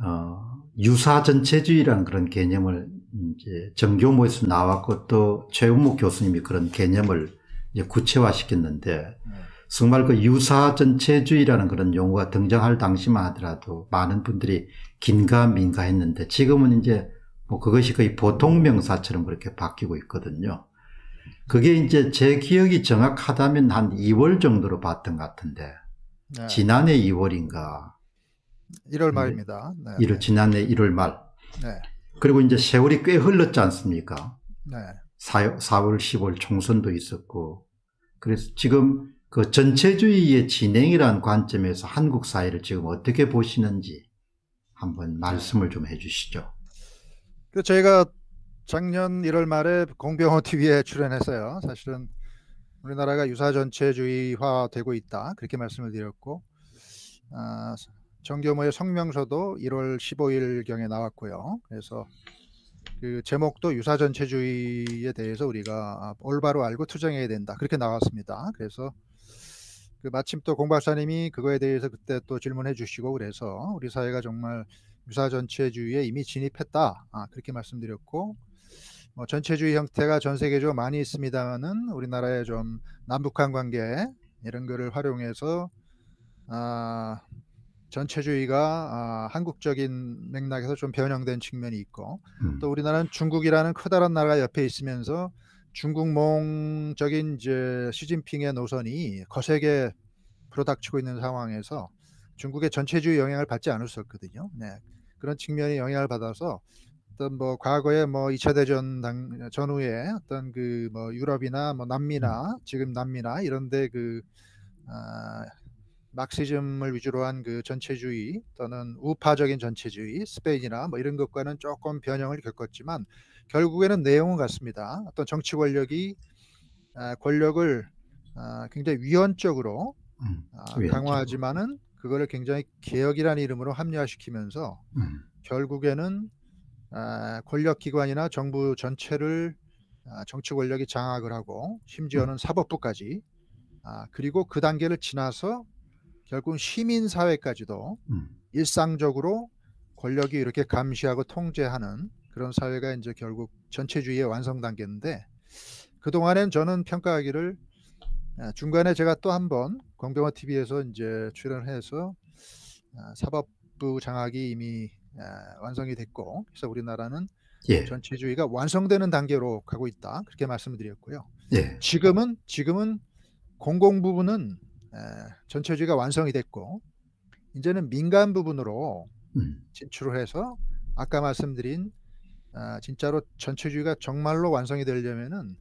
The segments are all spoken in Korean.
어, 유사 전체주의라는 그런 개념을 이제 정교모에서 나왔고 또 최은목 교수님이 그런 개념을 구체화시켰는데 네. 정말 그 유사 전체주의라는 그런 용어가 등장할 당시만 하더라도 많은 분들이 긴가 민가 했는데 지금은 이제 뭐 그것이 거의 보통 명사처럼 그렇게 바뀌고 있거든요. 그게 이제 제 기억이 정확하다면 한 2월 정도로 봤던 것 같은데 네. 지난해 2월인가 1월 말입니다. 네. 1월 지난해 1월 말. 네. 그리고 이제 세월이 꽤 흘렀지 않습니까? 네. 4, 4월 10월 총선도 있었고 그래서 지금 그 전체주의의 진행이라는 관점에서 한국 사회를 지금 어떻게 보시는지 한번 말씀을 좀 해주시죠. 그 저희가 작년 1월 말에 공병호 TV에 출연했어요. 사실은 우리나라가 유사 전체주의화 되고 있다 그렇게 말씀을 드렸고 아, 정교모의 성명서도 1월 15일 경에 나왔고요. 그래서 그 제목도 유사 전체주의에 대해서 우리가 올바로 알고 투쟁해야 된다 그렇게 나왔습니다. 그래서 그 마침 또 공 박사님이 그거에 대해서 그때 또 질문해 주시고 그래서 우리 사회가 정말 유사 전체주의에 이미 진입했다 아, 그렇게 말씀드렸고 뭐 전체주의 형태가 전 세계적으로 많이 있습니다만은 우리나라의 좀 남북한 관계 이런 거를 활용해서 아, 전체주의가 아, 한국적인 맥락에서 좀 변형된 측면이 있고 음. 또 우리나라는 중국이라는 커다란 나라가 옆에 있으면서 중국몽적인 이제 시진핑의 노선이 거세게 불어닥치고 있는 상황에서 중국의 전체주의 영향을 받지 않을 수 없거든요. 네. 그런 측면이 영향을 받아서 어떤 뭐 과거에 뭐 2차 대전 당, 전후에 어떤 그 뭐 유럽이나 뭐 남미나 음. 지금 남미나 이런데 그 아, 막시즘을 위주로 한 그 전체주의 또는 우파적인 전체주의 스페인이나 뭐 이런 것과는 조금 변형을 겪었지만 결국에는 내용은 같습니다. 어떤 정치 권력이 아, 권력을 아, 굉장히 위헌적으로 음, 아, 강화하지만은 그거를 굉장히 개혁이라는 이름으로 합리화시키면서 음. 결국에는 권력기관이나 정부 전체를 정치 권력이 장악을 하고 심지어는 음. 사법부까지 그리고 그 단계를 지나서 결국은 시민 사회까지도 음. 일상적으로 권력이 이렇게 감시하고 통제하는 그런 사회가 이제 결국 전체주의의 완성 단계인데 그 동안엔 저는 평가하기를 아, 중간에 제가 또 한 번 광병호 TV에서 이제 출연해서 아, 사법부 장악이 이미 아, 완성이 됐고 그래서 우리나라는 예. 전체주의가 완성되는 단계로 가고 있다 그렇게 말씀을 드렸고요. 예. 지금은 지금은 공공 부분은 전체주의가 완성이 됐고 이제는 민간 부분으로 음. 진출을 해서 아까 말씀드린 아, 진짜로 전체주의가 정말로 완성이 되려면은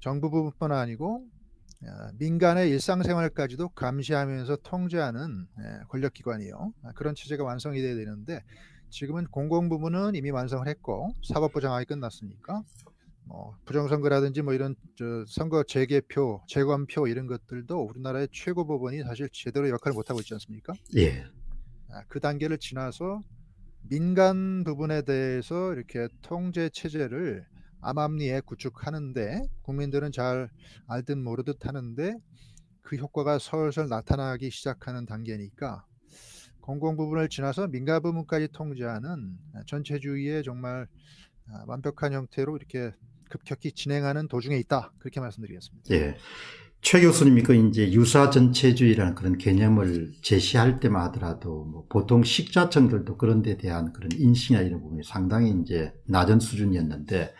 정부 부분뿐 아니고 아, 민간의 일상생활까지도 감시하면서 통제하는 예, 권력기관이요. 아, 그런 체제가 완성이 돼야 되는데 지금은 공공 부분은 이미 완성을 했고 사법부 장악이 끝났으니까 뭐 부정선거라든지 뭐 이런 저 선거 재개표, 재검표 이런 것들도 우리나라의 최고 법원이 사실 제대로 역할을 못 하고 있지 않습니까? 예. 아, 그 단계를 지나서 민간 부분에 대해서 이렇게 통제 체제를 암암리에 구축하는데 국민들은 잘 알듯 모르듯 하는데 그 효과가 설설 나타나기 시작하는 단계니까 공공 부분을 지나서 민간 부분까지 통제하는 전체주의의 정말 아, 완벽한 형태로 이렇게 급격히 진행하는 도중에 있다. 그렇게 말씀드리겠습니다. 예. 최 교수님이 그 이제 유사 전체주의라는 그런 개념을 제시할 때만 하더라도 뭐 보통 식자청들도 그런 데 대한 그런 인식이나 이런 부분이 상당히 이제 낮은 수준이었는데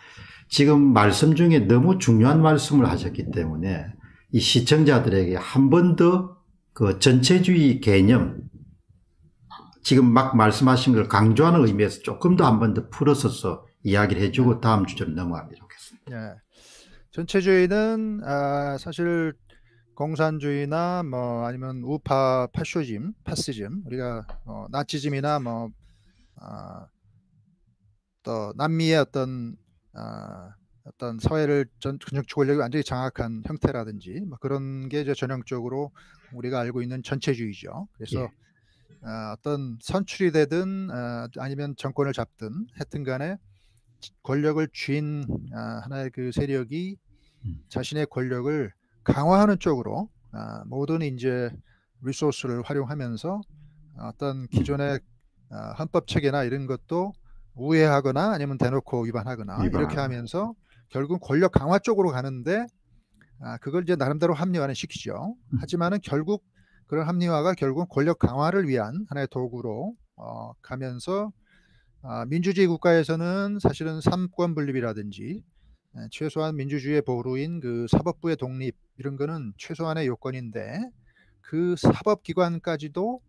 지금 말씀 중에 너무 중요한 말씀을 하셨기 때문에 이 시청자들에게 한 번 더 그 전체주의 개념 지금 막 말씀하신 걸 강조하는 의미에서 조금 더 한 번 더 풀어서 이야기를 해주고 다음 주제로 넘어갑니다. 예. 전체주의는 아, 사실 공산주의나 뭐 아니면 우파 파쇼즘, 파시즘 우리가 어, 나치즘이나 뭐 아, 또 남미의 어떤 아, 어떤 사회를 전 근육주 권력이 완전히 장악한 형태라든지 뭐 그런 게 이제 전형적으로 우리가 알고 있는 전체주의죠. 그래서 예. 어, 어떤 선출이 되든 어, 아니면 정권을 잡든 하여튼간에 권력을 쥔 아, 하나의 그 세력이 음. 자신의 권력을 강화하는 쪽으로 아, 모든 이제 리소스를 활용하면서 어떤 기존의 아, 헌법 체계나 이런 것도 우회하거나 아니면 대놓고 위반하거나 이렇게 위반하거나. 하면서 결국 권력 강화 쪽으로 가는데 아, 그걸 이제 나름대로 합리화는 시키죠. 음. 하지만은 결국 그런 합리화가 결국 권력 강화를 위한 하나의 도구로 어, 가면서 아, 민주주의 국가에서는 사실은 삼권 분립이라든지 에, 최소한 민주주의의 보루인 그 사법부의 독립 이런 거는 최소한의 요건인데 그 사법기관까지도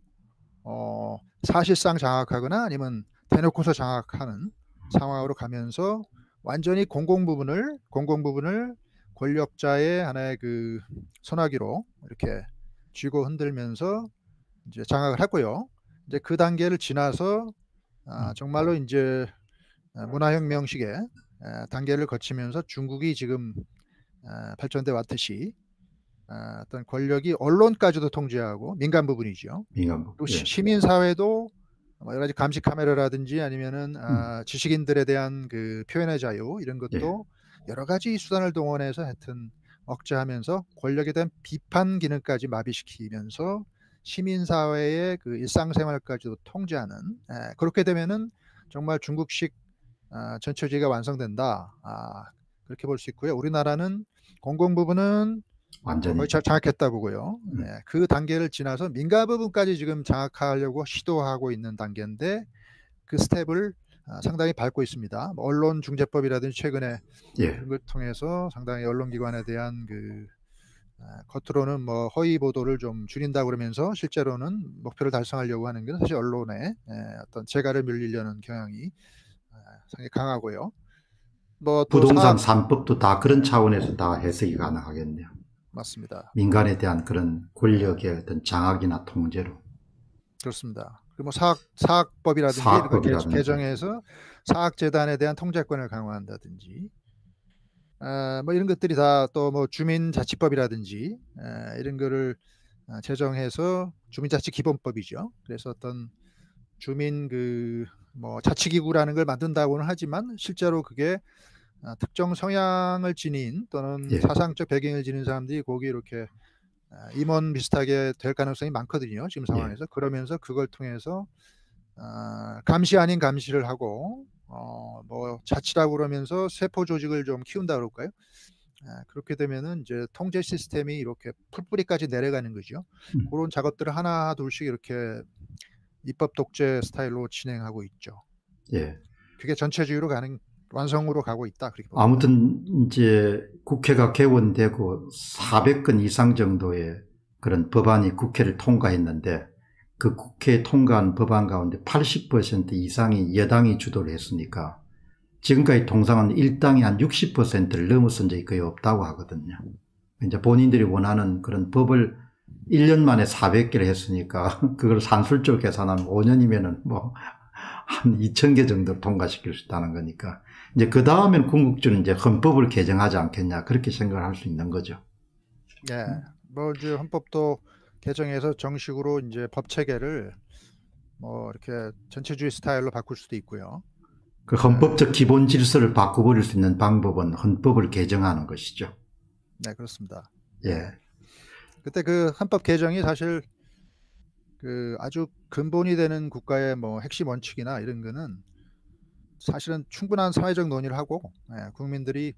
어, 사실상 장악하거나 아니면 대놓고서 장악하는 상황으로 가면서 완전히 공공 부분을 공공 부분을 권력자의 하나의 그 소나기로 이렇게 쥐고 흔들면서 이제 장악을 하고요. 이제 그 단계를 지나서 아, 정말로 이제 아, 문화혁명식의 아, 단계를 거치면서 중국이 지금 아, 발전돼 왔듯이 아, 어떤 권력이 언론까지도 통제하고 민간 부분이죠. 민간부. 또 예. 시- 시민 사회도 뭐 여러 가지 감시 카메라라든지 아니면은 아, 지식인들에 대한 그 표현의 자유 이런 것도 여러 가지 수단을 동원해서 하여튼 억제하면서 권력에 대한 비판 기능까지 마비시키면서 시민 사회의 그 일상생활까지도 통제하는 에, 그렇게 되면은 정말 중국식 아, 전체주의가 완성된다. 아, 그렇게 볼 수 있고요. 우리나라는 공공 부분은 완전히 거의 자- 장악했다 보고요. 음. 네, 그 단계를 지나서 민간 부분까지 지금 장악하려고 시도하고 있는 단계인데 그 스텝을 아, 상당히 밟고 있습니다. 뭐 언론중재법이라든지 최근에 예. 그런 걸 통해서 상당히 언론기관에 대한 그 아, 겉으로는 뭐 허위 보도를 좀 줄인다 그러면서 실제로는 목표를 달성하려고 하는 건 사실 언론의 에, 어떤 재갈을 밀리려는 경향이 아, 상당히 강하고요. 뭐또 부동산 삼법도 다 그런 차원에서 다 해석이 가능하겠네요. 맞습니다. 민간에 대한 그런 권력의 어떤 장악이나 통제로. 그렇습니다. 그리고 뭐 사학 사학법이라든지 사학법이라든지. 개정해서 사학재단에 대한 통제권을 강화한다든지 아, 뭐 이런 것들이 다 또 뭐 주민자치법이라든지 아, 이런 거를 아, 제정해서 주민자치 기본법이죠. 그래서 어떤 주민 그 뭐 자치기구라는 걸 만든다고는 하지만 실제로 그게 아, 특정 성향을 지닌 또는 예. 사상적 배경을 지닌 사람들이 거기 이렇게 아, 임원 비슷하게 될 가능성이 많거든요. 지금 상황에서 그러면서 그걸 통해서 아, 감시 아닌 감시를 하고 어, 뭐 자치라고 그러면서 세포 조직을 좀 키운다 그럴까요? 아, 그렇게 되면은 이제 통제 시스템이 이렇게 풀뿌리까지 내려가는 거죠. 음. 그런 작업들을 하나 둘씩 이렇게 입법 독재 스타일로 진행하고 있죠. 예. 그게 전체주의로 가는 완성으로 가고 있다. 그렇게. 아무튼 이제 국회가 개원되고 400건 이상 정도의 그런 법안이 국회를 통과했는데 그 국회에 통과한 법안 가운데 80% 이상이 여당이 주도를 했으니까 지금까지 통상은 일당이 한 60%를 넘어선 적이 거의 없다고 하거든요. 이제 본인들이 원하는 그런 법을 1년 만에 400개를 했으니까 그걸 산술적으로 계산하면 5년이면은 뭐 한 2,000개 정도 통과시킬 수 있다는 거니까 이제 그 다음엔 궁극적으로 이제 헌법을 개정하지 않겠냐 그렇게 생각을 할 수 있는 거죠. 예. 뭐 이제 헌법도 개정해서 정식으로 이제 법 체계를 뭐 이렇게 전체주의 스타일로 바꿀 수도 있고요. 그 헌법적 기본 질서를 바꿔버릴 수 있는 방법은 헌법을 개정하는 것이죠. 네, 그렇습니다. 예, 그때 그 헌법 개정이 사실 그 아주 근본이 되는 국가의 뭐 핵심 원칙이나 이런 거는 사실은 충분한 사회적 논의를 하고 예, 국민들이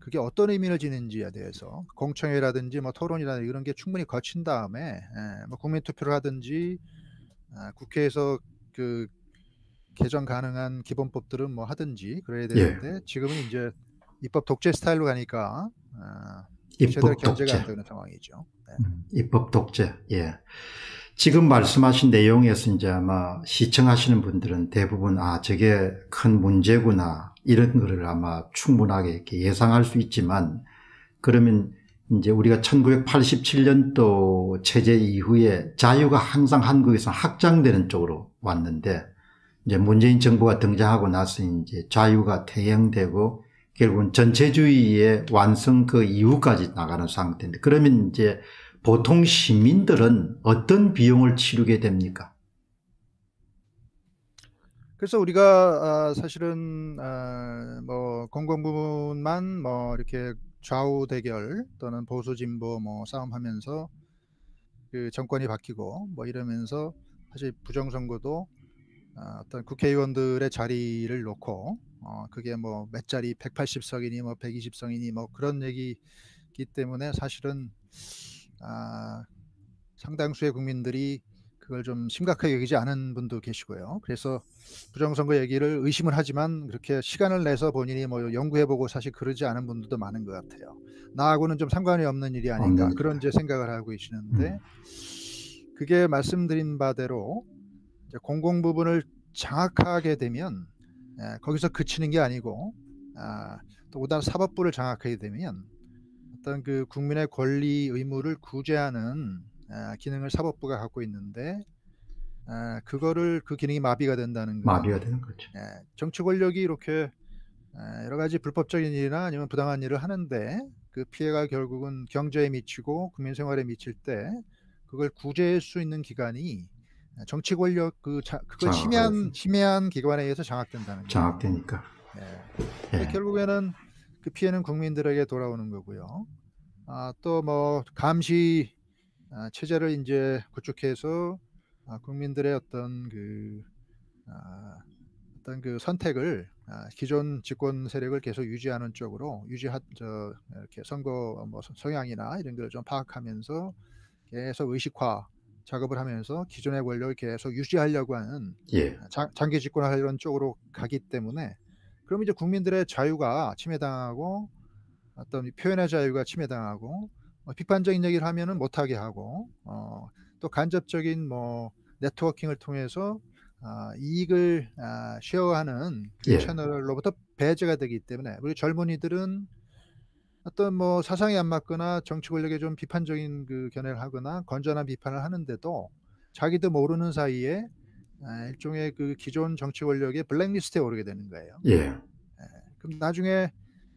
그게 어떤 의미를 지는지에 대해서 공청회라든지 뭐 토론이라든지 이런 게 충분히 거친 다음에 예, 뭐 국민 투표를 하든지 아, 국회에서 그 개정 가능한 기본법들은 뭐 하든지 그래야 되는데 지금은 이제 입법 독재 스타일로 가니까 아, 입법 견제가 안 독재. 되는 상황이죠. 네. 음, 입법 독재. 예. 지금 말씀하신 내용에서 이제 아마 시청하시는 분들은 대부분 아 저게 큰 문제구나 이런 거를 아마 충분하게 이렇게 예상할 수 있지만 그러면 이제 우리가 1987년도 체제 이후에 자유가 항상 한국에서 확장되는 쪽으로 왔는데 이제 문재인 정부가 등장하고 나서 이제 자유가 퇴행되고 결국은 전체주의의 완성 그 이후까지 나가는 상태인데 그러면 이제 보통 시민들은 어떤 비용을 치르게 됩니까? 그래서 우리가 아, 사실은 아, 뭐 공공 부분만 뭐 이렇게 좌우 대결 또는 보수 진보 뭐 싸움하면서 그 정권이 바뀌고 뭐 이러면서 사실 부정선거도 어, 어떤 국회의원들의 자리를 놓고 어, 그게 뭐 몇 자리 180석이니 뭐 120석이니 뭐 그런 얘기기 때문에 사실은 아, 상당수의 국민들이 그걸 좀 심각하게 여기지 않은 분도 계시고요. 그래서 부정선거 얘기를 의심을 하지만 그렇게 시간을 내서 본인이 뭐 연구해보고 사실 그러지 않은 분들도 많은 것 같아요. 나하고는 좀 상관이 없는 일이 아닌가 없는 그런 이제 생각을 하고 계시는데 음. 그게 말씀드린 바대로 공공 부분을 장악하게 되면 예, 거기서 그치는 게 아니고 아, 또 오다 사법부를 장악하게 되면 어떤 그 국민의 권리 의무를 구제하는 아, 기능을 사법부가 갖고 있는데 아, 그거를 그 기능이 마비가 된다는 거. 마비가 되는 거죠. 예, 정치 권력이 이렇게 에, 여러 가지 불법적인 일이나 아니면 부당한 일을 하는데 그 피해가 결국은 경제에 미치고 국민 생활에 미칠 때 그걸 구제할 수 있는 기관이 정치 권력 그 자, 그걸 해서. 침해한 기관에 의해서 장악된다는 거예요. 장악되니까. 예. 예. 결국에는 그 피해는 국민들에게 돌아오는 거고요. 아, 또 뭐 감시 아, 체제를 이제 구축해서 아, 국민들의 어떤 그 아, 어떤 그 선택을 아, 기존 집권 세력을 계속 유지하는 쪽으로 유지하 저 이렇게 선거 뭐 성- 성향이나 이런 걸 좀 파악하면서 계속 의식화 작업을 하면서 기존의 권력을 계속 유지하려고 하는 예. 장, 장기 집권하려는 쪽으로 가기 때문에 그럼 이제 국민들의 자유가 침해당하고 어떤 이 표현의 자유가 침해당하고 어, 비판적인 얘기를 하면은 못하게 하고 어, 또 간접적인 뭐 네트워킹을 통해서 아, 이익을 아, 쉐어하는 그 예. 채널로부터 배제가 되기 때문에 우리 젊은이들은 어떤 뭐 사상이 안 맞거나 정치 권력에 좀 비판적인 그 견해를 하거나 건전한 비판을 하는데도 자기도 모르는 사이에 아, 일종의 그 기존 정치 권력의 블랙리스트에 오르게 되는 거예요. 예. 그럼 나중에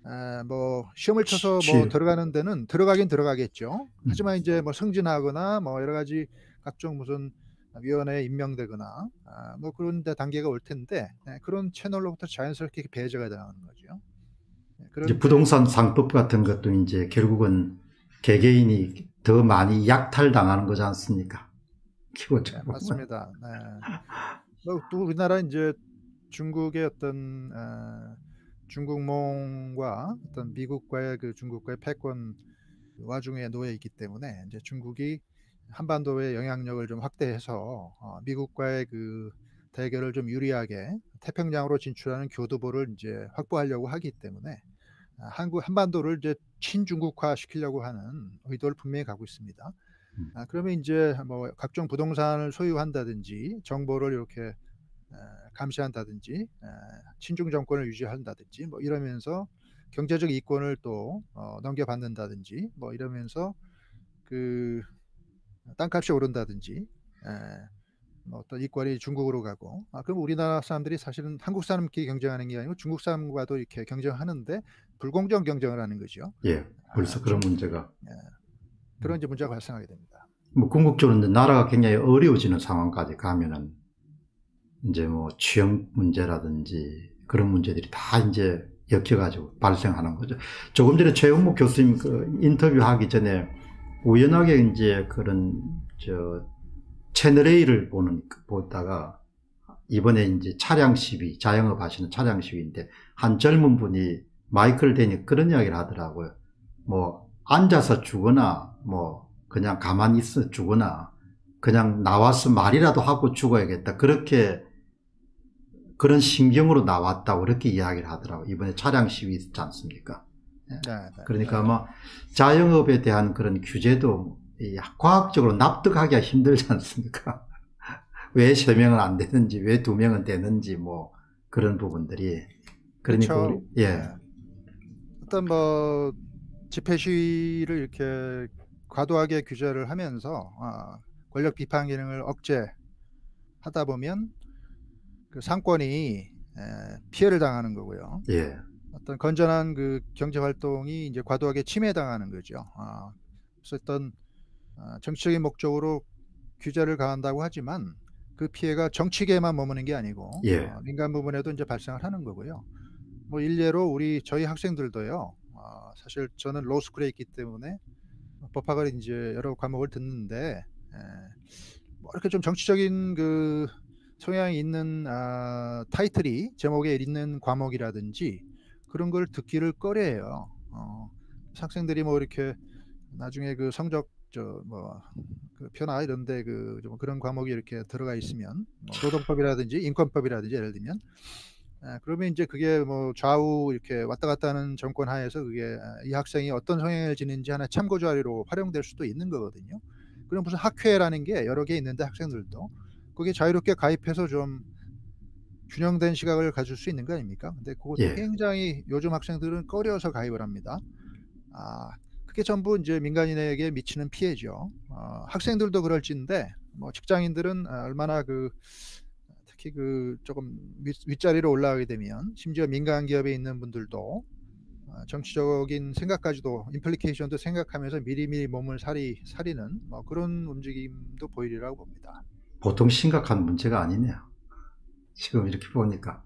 아, 뭐 시험을 쳐서 뭐 시- 들어가는 데는 들어가긴 들어가겠죠. 음. 하지만 이제 뭐 승진하거나 뭐 여러 가지 각종 무슨 위원회에 임명되거나 아, 뭐 그런 데 단계가 올 텐데 네, 그런 채널로부터 자연스럽게 배제가 당하는 거죠. 네, 그런 이제 부동산 상법 같은 것도 이제 결국은 개개인이 더 많이 약탈당하는 거지 않습니까? 네, 키워져. 맞습니다. 네. 뭐또 우리나라 이제 중국의 어떤 어, 중국몽과 어떤 미국과의 그 중국과의 패권 와중에 놓여 있기 때문에 이제 중국이 한반도의 영향력을 좀 확대해서 어, 미국과의 그 대결을 좀 유리하게 태평양으로 진출하는 교두보를 이제 확보하려고 하기 때문에 아, 한국 한반도를 이제 친중국화 시키려고 하는 의도를 분명히 갖고 있습니다. 음. 아, 그러면 이제 뭐 각종 부동산을 소유한다든지 정보를 이렇게 에, 감시한다든지 에, 친중 정권을 유지한다든지 뭐 이러면서 경제적 이권을 또 어, 넘겨받는다든지 뭐 이러면서 그 땅값이 오른다든지 에, 뭐 어떤 이권이 중국으로 가고 아, 그럼 우리나라 사람들이 사실은 한국 사람끼리 경쟁하는 게 아니고 중국 사람과도 이렇게 경쟁하는데 불공정 경쟁을 하는 거죠. 예. 벌써 아, 그런 좀- 문제가. 그런 이제 문제가 발생하게 됩니다. 뭐 궁극적으로 나라가 굉장히 어려워지는 상황까지 가면은 이제 뭐 취업 문제라든지 그런 문제들이 다 이제 엮여가지고 발생하는 거죠. 조금 전에 최은목 교수님 그 인터뷰하기 전에 우연하게 이제 그런 저 채널 A를 보는 보다가 이번에 이제 차량 시위, 자영업 하시는 차량 시위인데 한 젊은 분이 마이크를 대니 그런 이야기를 하더라고요. 뭐 앉아서 죽거나 뭐 그냥 가만히 있어 죽거나 그냥 나와서 말이라도 하고 죽어야겠다. 그렇게 그런 심경으로 나왔다고 그렇게 이야기를 하더라고요. 이번에 차량 시위 있지 않습니까? 네, 네. 그러니까 아마 자영업에 대한 그런 규제도 이 과학적으로 납득하기가 힘들지 않습니까? 왜 세 명은 안 되는지, 왜 두 명은 되는지, 뭐, 그런 부분들이. 그러니까, 그렇죠. 우리- 예, 네. 어떤 뭐 집회 시위를 이렇게 과도하게 규제를 하면서 아, 권력 비판 기능을 억제하다 보면 그 상권이 에, 피해를 당하는 거고요. 예, 어떤 건전한 그 경제 활동이 이제 과도하게 침해당하는 거죠. 아, 그래서 어떤 아, 정치적인 목적으로 규제를 가한다고 하지만 그 피해가 정치계에만 머무는 게 아니고 예. 어, 민간 부분에도 이제 발생을 하는 거고요. 뭐 일례로 우리 저희 학생들도요. 아, 사실 저는 로스쿨에 있기 때문에 법학을 이제 여러 과목을 듣는데 에, 뭐 이렇게 좀 정치적인 그 성향이 있는 아, 타이틀이 제목에 있는 과목이라든지 그런 걸 듣기를 꺼려해요. 어, 학생들이 뭐 이렇게 나중에 그 성적 저뭐그 표나 이런데 그 좀 그런 과목이 이렇게 들어가 있으면 뭐 노동법이라든지 인권법이라든지 예를 들면 아, 그러면 이제 그게 뭐 좌우 이렇게 왔다 갔다 하는 정권 하에서 그게 아, 이 학생이 어떤 성향을 지닌지 하나 참고 자료로 활용될 수도 있는 거거든요. 그럼 무슨 학회라는 게 여러 개 있는데 학생들도 거기에 자유롭게 가입해서 좀 균형된 시각을 가질 수 있는 거 아닙니까? 근데 그것도 예. 굉장히 요즘 학생들은 꺼려서 가입을 합니다. 아, 그게 전부 이제 민간인에게 미치는 피해죠. 어, 학생들도 그럴진데 뭐 직장인들은 아, 얼마나 그 특히 그 조금 윗, 윗자리로 올라가게 되면 심지어 민간 기업에 있는 분들도 아, 정치적인 생각까지도 임플리케이션도 생각하면서 미리미리 몸을 사리 사리는 뭐 그런 움직임도 보이리라고 봅니다. 보통 심각한 문제가 아니네요. 지금 이렇게 보니까.